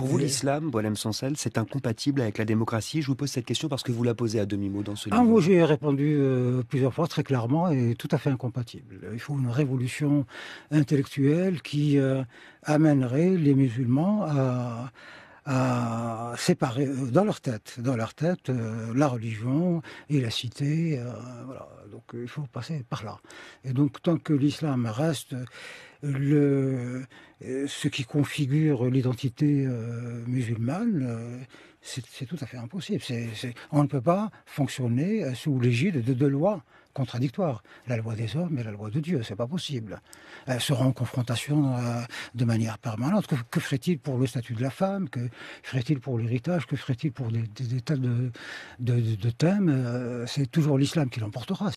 Pour vous, l'islam, Boalem Sansel, c'est incompatible avec la démocratie? Je vous pose cette question parce que vous la posez à demi-mot dans ce ah, livre. Moi, j'ai répondu euh, plusieurs fois très clairement et tout à fait incompatible. Il faut une révolution intellectuelle qui euh, amènerait les musulmans à à séparer euh, dans leur tête, dans leur tête, euh, la religion et la cité. Euh, voilà. Donc il faut passer par là. Et donc tant que l'islam reste le, ce qui configure l'identité musulmane, c'est tout à fait impossible. on ne peut pas fonctionner sous l'égide de deux lois contradictoires. La loi des hommes et la loi de Dieu, c'est pas possible. Elles seront en confrontation euh, de manière permanente. Que, ferait-il pour le statut de la femme? Que ferait-il pour l'héritage? Que ferait-il pour des, tas de, thèmes? Euh, C'est toujours l'islam qui l'emportera.